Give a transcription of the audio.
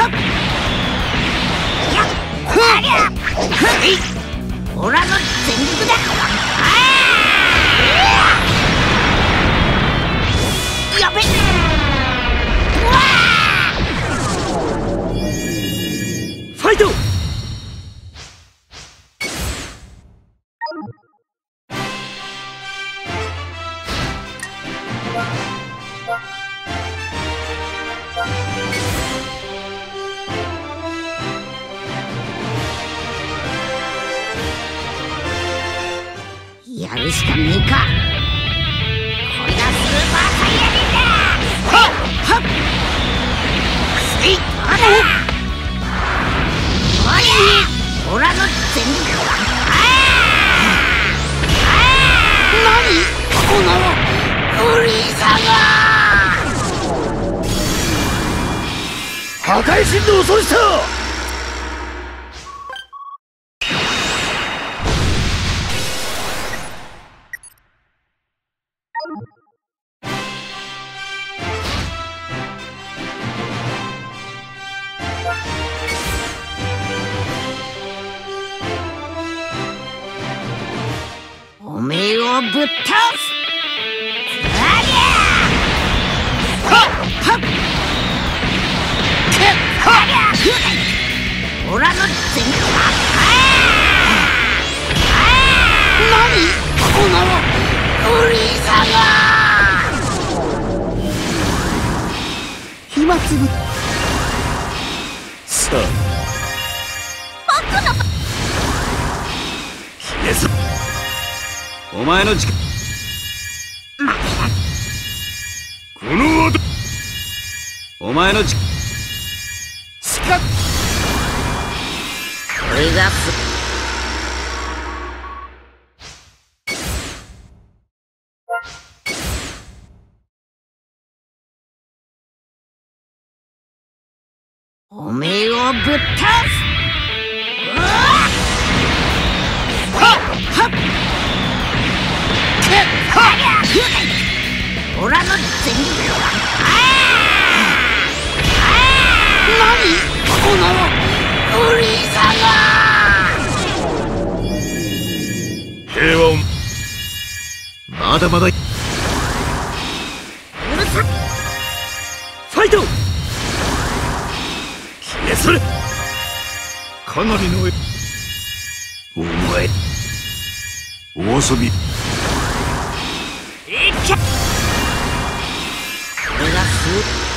はっるしかねえか。これがスーパーサイヤ人だ。はっ。はっおいオラの全力ああ何このフリーザが破壊神の恐ろしさをぶっ倒すあ。りゃはっはっくっあ。りゃオラの全何このフリーザが暇つぶさあ。消えそお前の力この後。お前の力しかこれがす。おめえをぶっ倒す。全力ああ何このフリーザが平和をまだまだファイト消え去れかなりのお前お遊びいけ good.